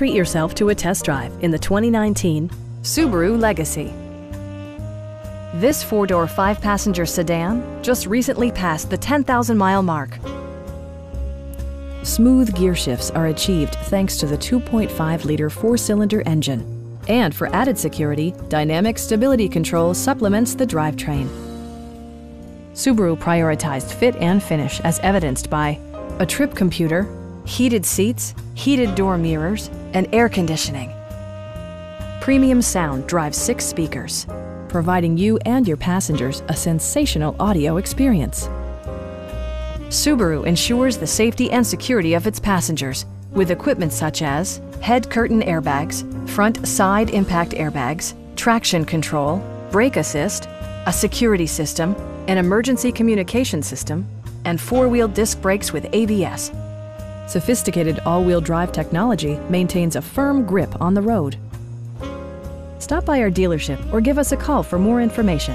treat yourself to a test drive in the 2019 Subaru Legacy. This four-door, five-passenger sedan just recently passed the 10,000-mile mark. Smooth gear shifts are achieved thanks to the 2.5-liter four-cylinder engine. And for added security, Dynamic Stability Control supplements the drivetrain. Subaru prioritized fit and finish as evidenced by a trip computer, heated seats, heated door mirrors, and air conditioning. Premium sound drives six speakers, providing you and your passengers a sensational audio experience. Subaru ensures the safety and security of its passengers with equipment such as head curtain airbags, front side impact airbags, traction control, brake assist, a security system, an emergency communication system, and four-wheel disc brakes with ABS. Sophisticated all-wheel drive technology maintains a firm grip on the road. Stop by our dealership or give us a call for more information.